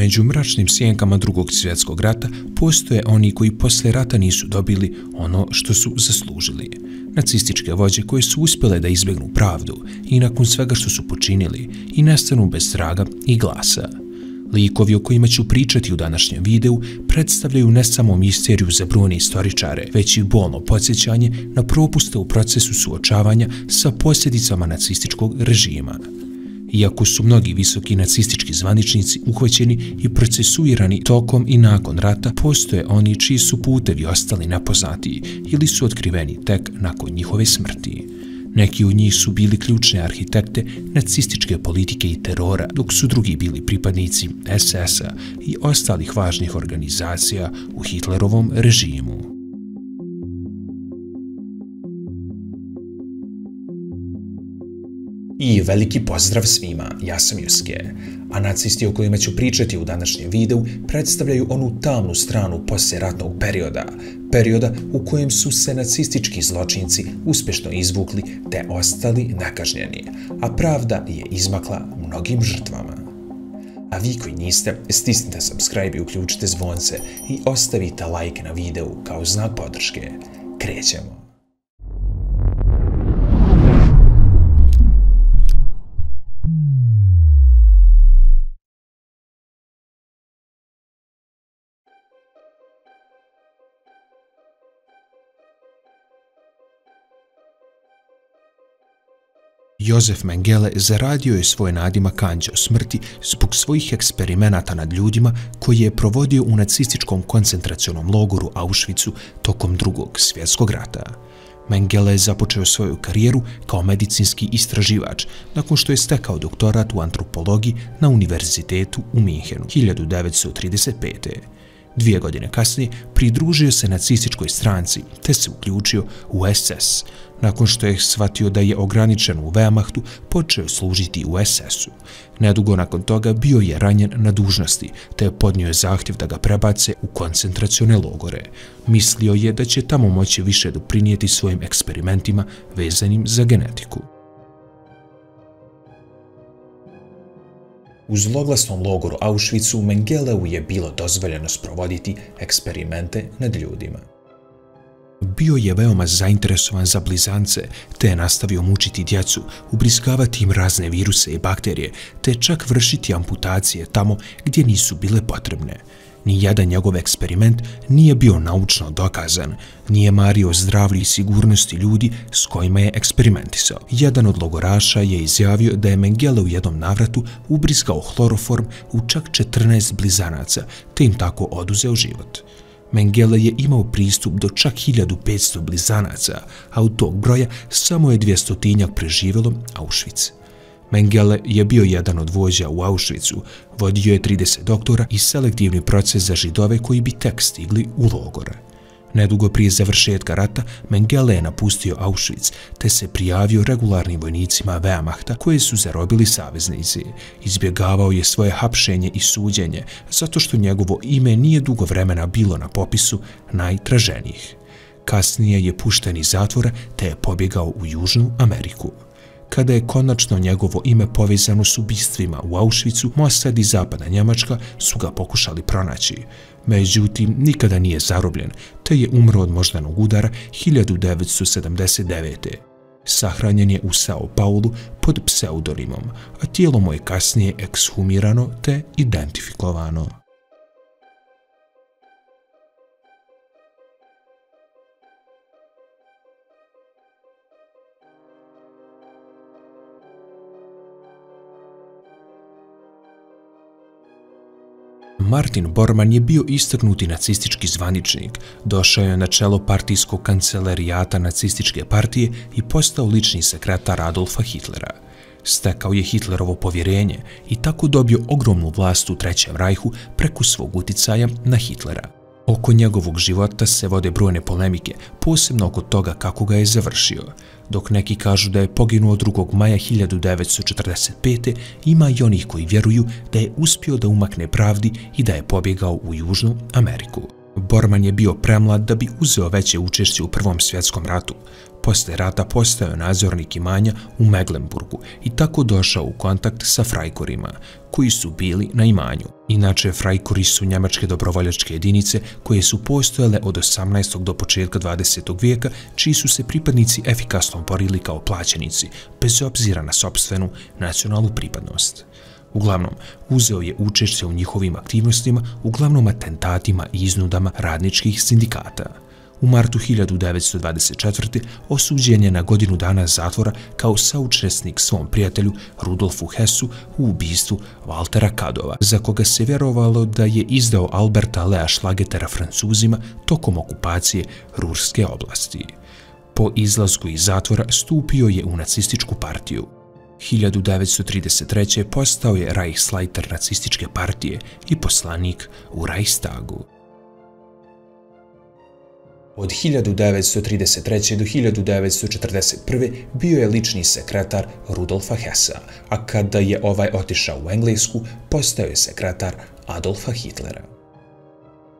Među mračnim sjenkama drugog svjetskog rata postoje oni koji posle rata nisu dobili ono što su zaslužili. Nacističke vođe koje su uspjele da izbjegnu pravdu i nakon svega što su počinili i nestanu bez traga i glasa. Likovi o kojima ću pričati u današnjem videu predstavljaju ne samo misteriju za brune istoričare, već i bolno podsjećanje na propuste u procesu suočavanja sa posljedicama nacističkog režima. Iako su mnogi visoki nacistički zvaničnici uhvaćeni i procesuirani tokom i nakon rata, postoje oni čiji su putevi ostali nepoznati ili su otkriveni tek nakon njihove smrti. Neki od njih su bili ključne arhitekte nacističke politike i terora, dok su drugi bili pripadnici SS-a i ostalih važnih organizacija u Hitlerovom režimu. I veliki pozdrav svima, ja sam Juske, a nacisti o kojima ću pričati u današnjem videu predstavljaju onu tamnu stranu posljeratnog perioda, perioda u kojem su se nacistički zločinci uspješno izvukli te ostali nakažnjeni, a pravda je izmakla mnogim žrtvama. A vi koji niste, stisnite subscribe i uključite zvonce i ostavite like na videu kao znak podrške. Krećemo! Jozef Mengele zaradio je svoje nadima kanđe o smrti zbog svojih eksperimenata nad ljudima koji je provodio u nacističkom koncentracionom logoru Auschwitzu tokom drugog svjetskog rata. Mengele je započeo svoju karijeru kao medicinski istraživač nakon što je stekao doktorat u antropologiji na univerzitetu u Minhenu 1935. Dvije godine kasnije pridružio se nacističkoj stranci te se uključio u SS. Nakon što je shvatio da je ograničen u Wehrmachtu, počeo služiti u SS-u. Nedugo nakon toga bio je ranjen na dužnosti, te je podnio zahtjev da ga prebace u koncentracione logore. Mislio je da će tamo moći više doprinijeti svojim eksperimentima vezanim za genetiku. U zloglasnom logoru Auschwitzu Mengeleu je bilo dozvoljeno sprovoditi eksperimente nad ljudima. Bio je veoma zainteresovan za blizance, te je nastavio mučiti djecu, ubrizgavati im razne viruse i bakterije, te čak vršiti amputacije tamo gdje nisu bile potrebne. Ni jedan njegov eksperiment nije bio naučno dokazan, nije mario zdravlji i sigurnosti ljudi s kojima je eksperimentisao. Jedan od logoraša je izjavio da je Mengele u jednom navratu ubrizgao hloroform u čak 14 blizanaca, te im tako oduzeo život. Mengele je imao pristup do čak 1500 blizanaca, a u tog broja samo je 200 preživjelo Auschwitz. Mengele je bio jedan od vođa u Auschwitzu, vodio je 30 doktora i selektivni proces za židove koji bi tek stigli u logore. Nedugo prije završetka rata, Mengele je napustio Auschwitz te se prijavio regularnim vojnicima Wehrmachta koje su zarobili saveznici. Izbjegavao je svoje hapšenje i suđenje zato što njegovo ime nije dugo vremena bilo na popisu najtraženijih. Kasnije je pušten iz zatvora te je pobjegao u Južnu Ameriku. Kada je konačno njegovo ime povezano s ubistvima u Auschwitzu, Mossad i Zapadna Njemačka su ga pokušali pronaći. Međutim, nikada nije zarobljen, te je umro od moždanog udara 1979. Sahranjen je u Sao Paulu pod pseudonimom, a tijelo mu je kasnije ekshumirano te identifikovano. Martin Bormann je bio istaknuti nacistički zvaničnik, došao je na čelo partijskog kancelarijata nacističke partije i postao lični sekretar Adolfa Hitlera. Stekao je Hitlerovo povjerenje i tako dobio ogromnu vlast u Trećem rajhu preko svog uticaja na Hitlera. Oko njegovog života se vode brojne polemike, posebno oko toga kako ga je završio. Dok neki kažu da je poginuo 2. maja 1945. ima i onih koji vjeruju da je uspio da umakne pravdi i da je pobjegao u Južnu Ameriku. Borman je bio premlad da bi uzeo veće učešće u Prvom svjetskom ratu. Posle rata postao nadzornik imanja u Meglenburgu i tako došao u kontakt sa frajkorima, koji su bili na imanju. Inače, frajkori su njemačke dobrovoljačke jedinice koje su postojale od 18. do početka 20. vijeka, čiji su se pripadnici efikasno borili kao plaćenici, bez obzira na sobstvenu nacionalnu pripadnost. Uglavnom, uzeo je učešće u njihovim aktivnostima, uglavnom atentatima i iznudama radničkih sindikata. U martu 1924. osuđen je na godinu dana zatvora kao saučesnik svom prijatelju Rudolfu Hessu u ubistvu Waltera Kadova, za koga se vjerovalo da je izdao Alberta Lea Šlagetera francuzima tokom okupacije Rurske oblasti. Po izlazku iz zatvora stupio je u nacističku partiju. 1933. postao je Reichsleiter nacističke partije i poslanik u Reichstagu. Od 1933. do 1941. bio je lični sekretar Rudolfa Hessa, a kada je ovaj otišao u Englesku, postao je sekretar Adolfa Hitlera.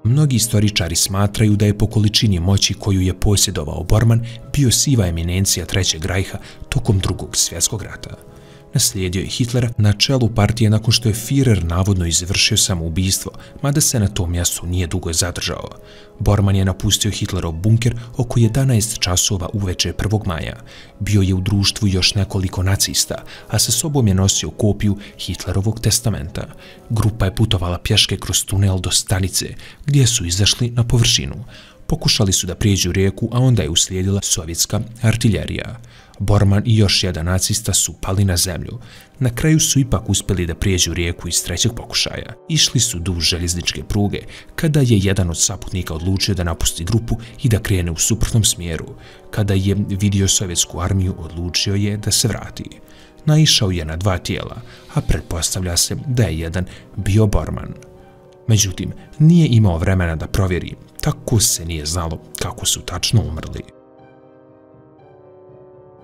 Mnogi istoričari smatraju da je po količini moći koju je posjedovao Borman bio siva eminencija Trećeg rajha tokom drugog svjetskog rata naslijedio je Hitlera na čelu partije nakon što je Führer navodno izvršio samoubistvo, mada se na tom mjestu nije dugo zadržao. Borman je napustio Hitlerov bunker oko 11 časova uveče 1. maja. Bio je u društvu još nekoliko nacista, a sa sobom je nosio kopiju Hitlerovog testamenta. Grupa je putovala pješke kroz tunel do stanice, gdje su izašli na površinu. Pokušali su da prijeđu rijeku, a onda je uslijedila sovjetska artiljerija. Borman i još jedan nacista su pali na zemlju. Na kraju su ipak uspjeli da prijeđu rijeku iz trećeg pokušaja. Išli su duž željezničke pruge, kada je jedan od saputnika odlučio da napusti grupu i da krene u suprotnom smjeru. Kada je vidio sovjetsku armiju, odlučio je da se vrati. Naišao je na dva tijela, a pretpostavlja se da je jedan bio Borman. Međutim, nije imao vremena da provjeri, tako se nije znalo kako su tačno umrli.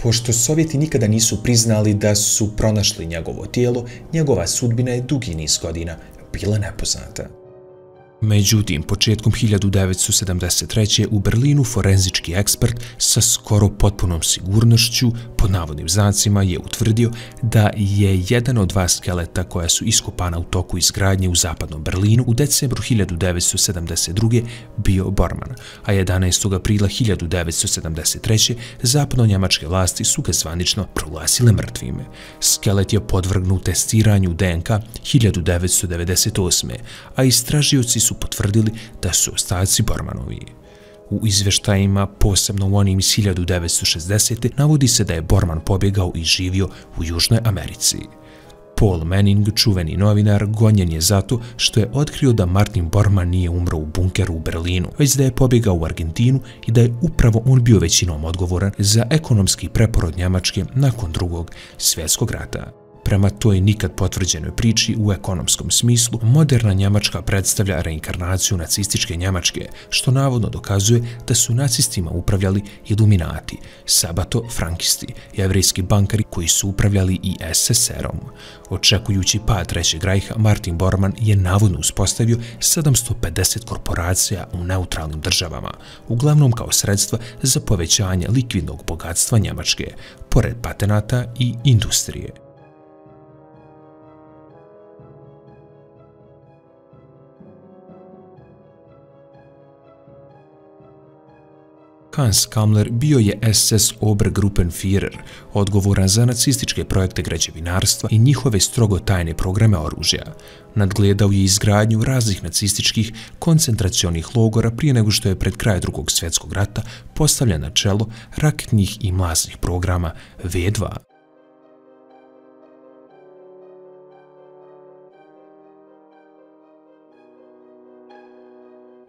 Pošto Sovjeti nikada nisu priznali da su pronašli njegovo tijelo, njegova sudbina je dugi niz godina bila nepoznata. Međutim, početkom 1973. u Berlinu forenzički ekspert sa skoro potpunom sigurnošću, pod navodnim znacima, je utvrdio da je jedan od dva skeleta koja su iskopana u toku izgradnje u zapadnom Berlinu u decembru 1972. bio Borman, a 11. aprila 1973. zapadno-njemačke vlasti su ga zvanično proglasile mrtvime. Skelet je podvrgnut testiranju DNK 1998. a istražioci su potvrdili da su ostaci Bormanovi. U izveštajima, posebno u onim iz 1960. navodi se da je Borman pobjegao i živio u Južnoj Americi. Paul Manning, čuveni novinar, gonjen je zato što je otkrio da Martin Borman nije umro u bunkeru u Berlinu, već da je pobjegao u Argentinu i da je upravo on bio većinom odgovoran za ekonomski preporod Njemačke nakon drugog svjetskog rata. Prema toj nikad potvrđenoj priči u ekonomskom smislu, moderna Njemačka predstavlja reinkarnaciju nacističke Njemačke, što navodno dokazuje da su nacistima upravljali iluminati, sabato frankisti, jevrijski bankari koji su upravljali i SSR-om. Očekujući pad Trećeg rajha, Martin Bormann je navodno uspostavio 750 korporacija u neutralnim državama, uglavnom kao sredstva za povećanje likvidnog bogatstva Njemačke, pored patenata i industrije. Hans Kammler bio je SS Obergruppenführer, odgovoran za nacističke projekte građevinarstva i njihove strogo tajne programe oružja. Nadgledao je izgradnju raznih nacističkih koncentracionih logora prije nego što je pred kraj drugog svjetskog rata postavljen na čelo raketnih i masnih programa V2.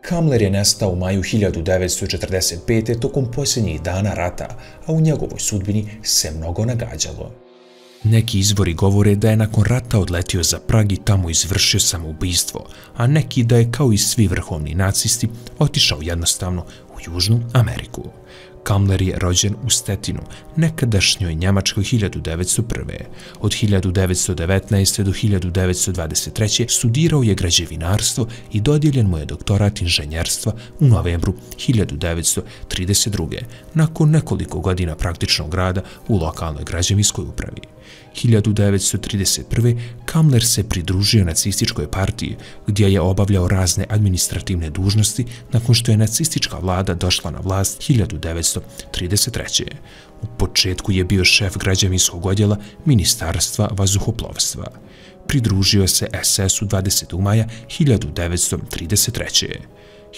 Kamler je nestao u maju 1945. tokom posljednjih dana rata, a u njegovoj sudbini se mnogo nagađalo. Neki izvori govore da je nakon rata odletio za Prag i tamo izvršio samoubistvo, a neki da je kao i svi vrhovni nacisti otišao jednostavno u Južnu Ameriku. Kamler je rođen u Stetinu, nekadašnjoj Njemačkoj 1901. Od 1919. do 1923. studirao je građevinarstvo i dodijeljen mu je doktorat inženjerstva u novembru 1932. nakon nekoliko godina praktičnog rada u lokalnoj građevinskoj upravi. 1931. Kamler se pridružio nacističkoj partiji gdje je obavljao razne administrativne dužnosti nakon što je nacistička vlada došla na vlast 1933. U početku je bio šef građevinskog odjela Ministarstva vazuhoplovstva. Pridružio se SS-u 20. maja 1933.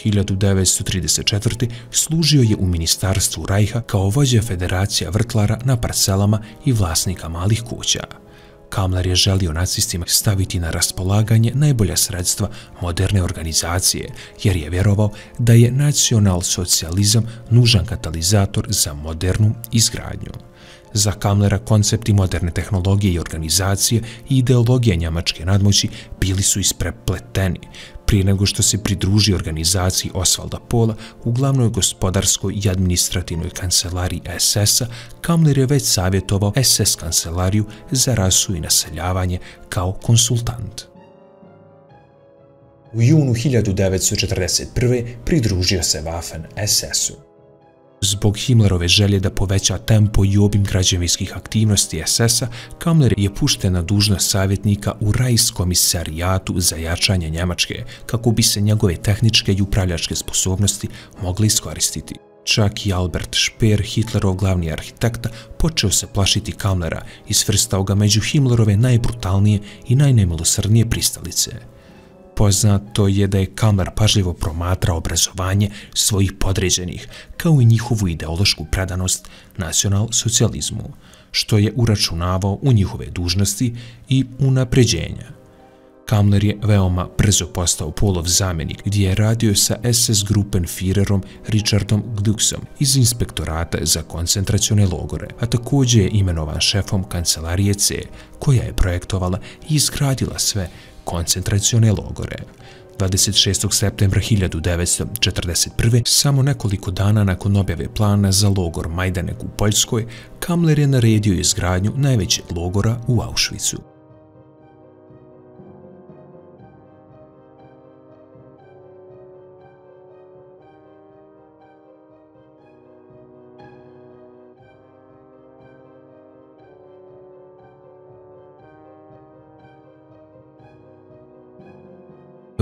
1934. služio je u ministarstvu Rajha kao vođa federacija vrtlara na parcelama i vlasnika malih kuća. Kamler je želio nacistima staviti na raspolaganje najbolja sredstva moderne organizacije, jer je vjerovao da je nacional socijalizam nužan katalizator za modernu izgradnju. Za Kamlera koncepti moderne tehnologije i organizacije i ideologija njamačke nadmoći bili su isprepleteni, prije nego što se pridruži organizaciji Osvalda Pola u glavnoj gospodarskoj i administrativnoj kancelariji SS-a, Kamler je već savjetovao SS kancelariju za rasu i naseljavanje kao konsultant. U junu 1941. pridružio se Waffen SS-u. Zbog Himmlerove želje da poveća tempo i obim građevinskih aktivnosti SS-a, Kamler je pušten na dužnost savjetnika u Rajskomisarijatu za jačanje Njemačke, kako bi se njegove tehničke i upravljačke sposobnosti mogli iskoristiti. Čak i Albert Speer, Hitlerov glavni arhitekta, počeo se plašiti Kamlera i svrstao ga među Himmlerove najbrutalnije i najnemilosrdnije pristalice – poznato je da je Kalmar pažljivo promatrao obrazovanje svojih podređenih, kao i njihovu ideološku predanost nacional-socijalizmu, što je uračunavao u njihove dužnosti i unapređenja. Kamler je veoma brzo postao polov zamjenik gdje je radio sa SS Gruppenführerom Richardom Glucksom iz inspektorata za koncentracione logore, a također je imenovan šefom kancelarije C, koja je projektovala i izgradila sve koncentracione logore. 26. septembra 1941. samo nekoliko dana nakon objave plana za logor Majdanek u Poljskoj, Kamler je naredio izgradnju najvećeg logora u Auschwitzu.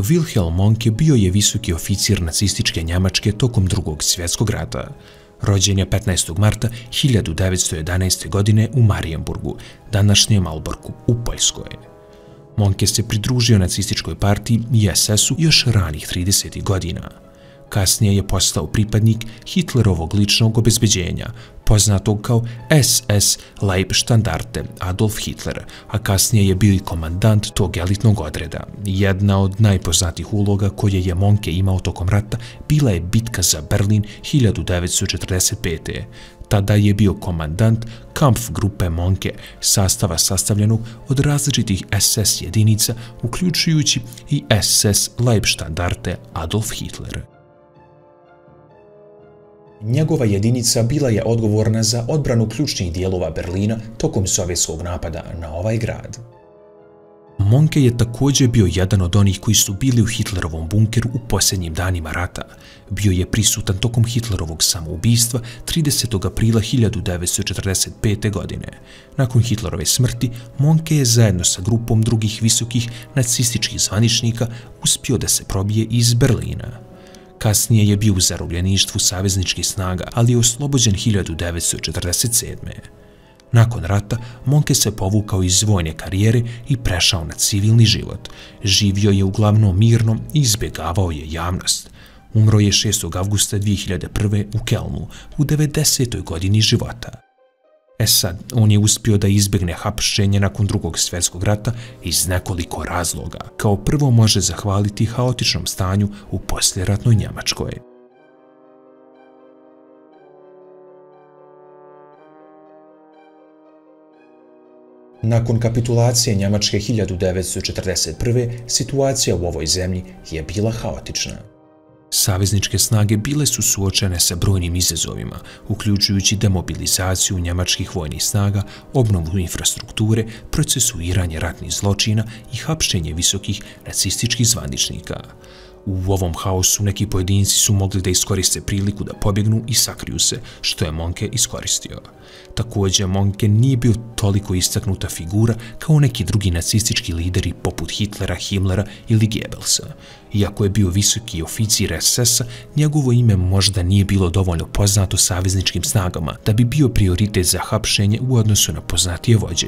Wilhelm Monke bio je visoki oficir nacističke Njemačke tokom drugog svjetskog rata. Rođen je 15. marta 1911. godine u Marienburgu, današnjem Alborku, u Poljskoj. Monke se pridružio nacističkoj partiji i SS-u još ranih 30. godina. Kasnije je postao pripadnik Hitlerovog ličnog obezbeđenja, poznatog kao SS Leibstandarte Adolf Hitler, a kasnije je bio i komandant tog elitnog odreda. Jedna od najpoznatijih uloga koje je Monke imao tokom rata bila je bitka za Berlin 1945. Tada je bio komandant Kampf grupe Monke, sastava sastavljenog od različitih SS jedinica, uključujući i SS Leibstandarte Adolf Hitler. Njegova jedinica bila je odgovorna za odbranu ključnih dijelova Berlina tokom sovjetskog napada na ovaj grad. Monke je također bio jedan od onih koji su bili u Hitlerovom bunkeru u posljednjim danima rata. Bio je prisutan tokom Hitlerovog samoubistva 30. aprila 1945. godine. Nakon Hitlerove smrti, Monke je zajedno sa grupom drugih visokih nacističkih zvaničnika uspio da se probije iz Berlina. Kasnije je bio u zarobljeništvu savezničkih snaga, ali je oslobođen 1947. Nakon rata, Monke se povukao iz vojne karijere i prešao na civilni život. Živio je uglavnom mirno i izbjegavao je javnost. Umro je 6. augusta 2001. u Kelmu, u 90. godini života. E sad, on je uspio da izbjegne hapšenje nakon drugog svjetskog rata iz nekoliko razloga. Kao prvo može zahvaliti haotičnom stanju u posljeratnoj Njemačkoj. Nakon kapitulacije Njemačke 1941. situacija u ovoj zemlji je bila haotična. Savezničke snage bile su suočene sa brojnim izazovima, uključujući demobilizaciju njemačkih vojnih snaga, obnovu infrastrukture, procesuiranje ratnih zločina i hapšenje visokih nacističkih zvaničnika. U ovom haosu neki pojedinci su mogli da iskoriste priliku da pobjegnu i sakriju se, što je Monke iskoristio. Također, Monke nije bio toliko istaknuta figura kao neki drugi nacistički lideri poput Hitlera, Himmlera ili Goebbelsa. Iako je bio visoki oficir SS-a, njegovo ime možda nije bilo dovoljno poznato savezničkim snagama da bi bio prioritet za hapšenje u odnosu na poznatije vođe.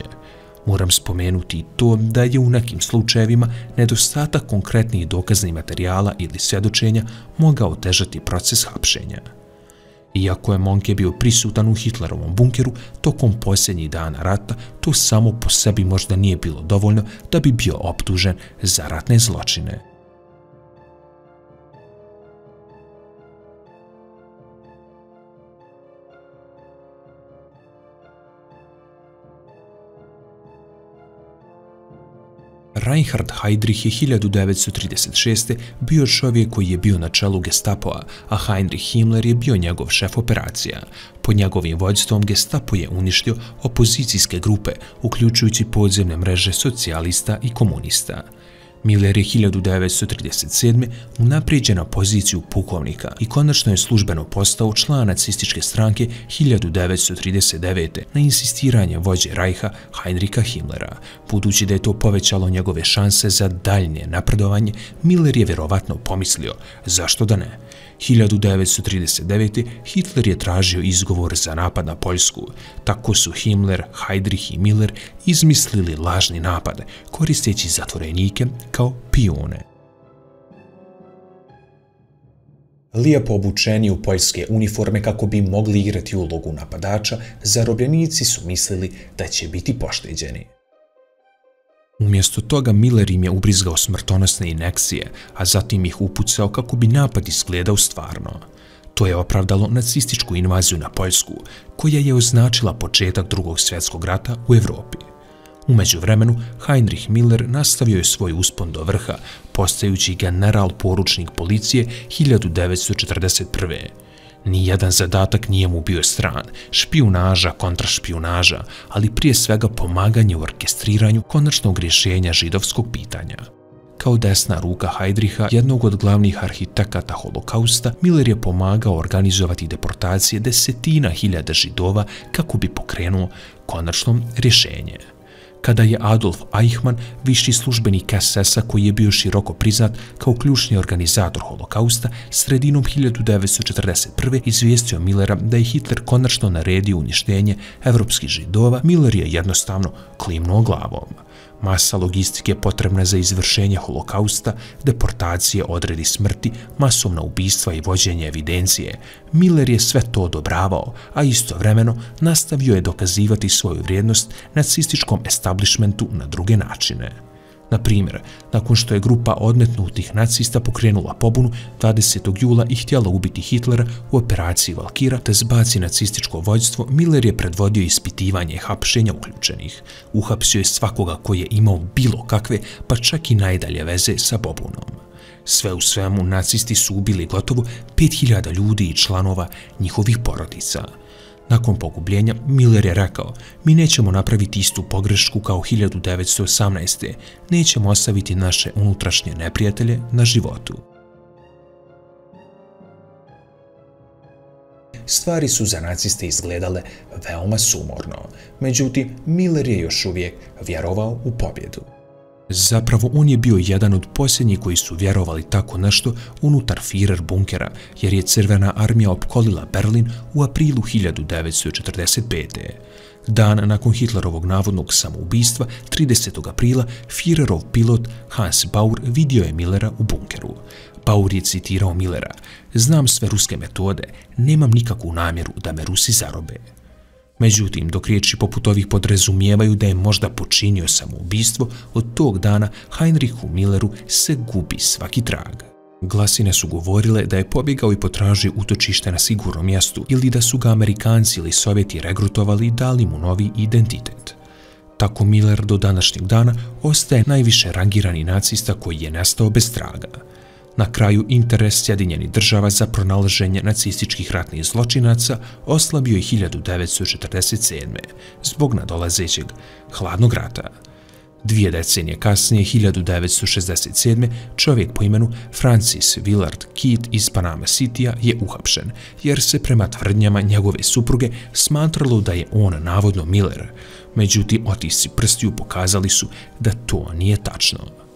Moram spomenuti to da je u nekim slučajevima nedostatak konkretnih dokaznih materijala ili svjedočenja mogao težati proces hapšenja. Iako je Monke bio prisutan u Hitlerovom bunkeru tokom posljednjih dana rata, to samo po sebi možda nije bilo dovoljno da bi bio optužen za ratne zločine. Reinhard Heydrich je 1936. bio čovjek koji je bio na čelu gestapoa, a Heinrich Himmler je bio njegov šef operacija. Pod njegovim vođstvom gestapo je uništio opozicijske grupe, uključujući podzemne mreže socijalista i komunista. Miller je 1937. unaprijeđen na poziciju pukovnika i konačno je službeno postao član nacističke stranke 1939. na insistiranje vođe Rajha Heinricha Himmlera. Budući da je to povećalo njegove šanse za daljnje napredovanje, Miller je vjerovatno pomislio zašto da ne. 1939. Hitler je tražio izgovor za napad na Poljsku. Tako su Himmler, Heydrich i Miller izmislili lažni napad, koristeći zatvorenike kao pione. Lijepo obučeni u poljske uniforme kako bi mogli igrati ulogu napadača, zarobljenici su mislili da će biti pošteđeni. Umjesto toga Miller im je ubrizgao smrtonosne inekcije, a zatim ih upucao kako bi napad izgledao stvarno. To je opravdalo nacističku invaziju na Poljsku, koja je označila početak drugog svjetskog rata u Evropi. Umeđu vremenu, Heinrich Miller nastavio je svoj uspon do vrha, postajući general poručnik policije 1941. Nijedan zadatak nije mu bio stran, špijunaža kontra špijunaža, ali prije svega pomaganje u orkestriranju konačnog rješenja židovskog pitanja. Kao desna ruka Heidriha, jednog od glavnih arhitekata holokausta, Miller je pomagao organizovati deportacije desetina hiljada židova kako bi pokrenuo konačno rješenje kada je Adolf Eichmann, viši službenik SS-a koji je bio široko priznat kao ključni organizator holokausta, sredinom 1941. izvijestio Millera da je Hitler konačno naredio uništenje evropskih židova, Miller je jednostavno klimnuo glavom masa logistike potrebna za izvršenje holokausta, deportacije, odredi smrti, masovna ubistva i vođenje evidencije. Miller je sve to odobravao, a istovremeno nastavio je dokazivati svoju vrijednost nacističkom establishmentu na druge načine. Na primjer, nakon što je grupa odmetnutih nacista pokrenula pobunu 20. jula i htjela ubiti Hitlera u operaciji Valkira te zbaci nacističko vojstvo, Miller je predvodio ispitivanje hapšenja uključenih. Uhapsio je svakoga koji je imao bilo kakve, pa čak i najdalje veze sa pobunom. Sve u svemu, nacisti su ubili gotovo 5000 ljudi i članova njihovih porodica. Nakon pogubljenja, Miller je rekao, mi nećemo napraviti istu pogrešku kao 1918. Nećemo ostaviti naše unutrašnje neprijatelje na životu. Stvari su za naciste izgledale veoma sumorno. Međutim, Miller je još uvijek vjerovao u pobjedu. Zapravo, on je bio jedan od posljednjih koji su vjerovali tako nešto unutar Führer bunkera, jer je crvena armija opkolila Berlin u aprilu 1945. Dan nakon Hitlerovog navodnog samoubistva, 30. aprila, Führerov pilot Hans Bauer vidio je Millera u bunkeru. Bauer je citirao Millera, znam sve ruske metode, nemam nikakvu namjeru da me Rusi zarobe. Međutim, dok riječi poput ovih podrazumijevaju da je možda počinio samoubistvo, od tog dana Heinrichu Milleru se gubi svaki trag. Glasine su govorile da je pobjegao i potražio utočište na sigurnom mjestu ili da su ga Amerikanci ili Sovjeti regrutovali i dali mu novi identitet. Tako Miller do današnjeg dana ostaje najviše rangirani nacista koji je nastao bez traga. Na kraju interes Sjedinjeni država za pronalaženje nacističkih ratnih zločinaca oslabio je 1947. zbog nadolazećeg hladnog rata. Dvije decenije kasnije, 1967. čovjek po imenu Francis Willard Keat iz Panama City-a je uhapšen, jer se prema tvrdnjama njegove supruge smatralo da je on navodno Miller. Međutim, otisci prstiju pokazali su da to nije tačno.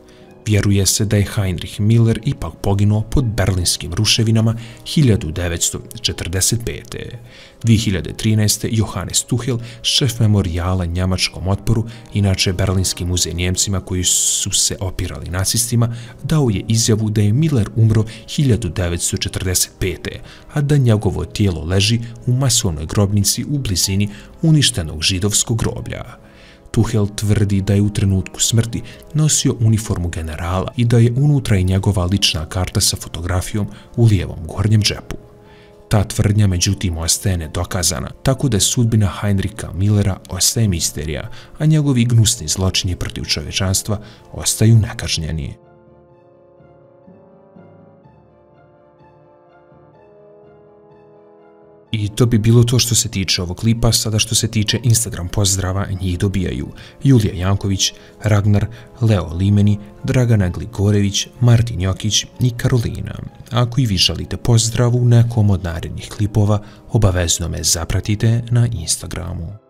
Vjeruje se da je Heinrich Miller ipak poginuo pod berlinskim ruševinama 1945. 2013. Johannes Tuchel, šef memorijala njamačkom otporu, inače Berlinski muzej Njemcima koji su se opirali nacistima, dao je izjavu da je Miller umro 1945. a da njegovo tijelo leži u masovnoj grobnici u blizini uništenog židovskog groblja. Tuhel tvrdi da je u trenutku smrti nosio uniformu generala i da je unutra i njegova lična karta sa fotografijom u lijevom gornjem džepu. Ta tvrdnja međutim ostaje nedokazana, tako da je sudbina Heinricha Millera ostaje misterija, a njegovi gnusni zločini protiv čovečanstva ostaju nekažnjeni. To bi bilo to što se tiče ovog klipa, sada što se tiče Instagram pozdrava, njih dobijaju Julija Janković, Ragnar, Leo Limeni, Dragana Gligorević, Martin Jokić i Karolina. Ako i vi želite pozdravu nekom od narednih klipova, obavezno me zapratite na Instagramu.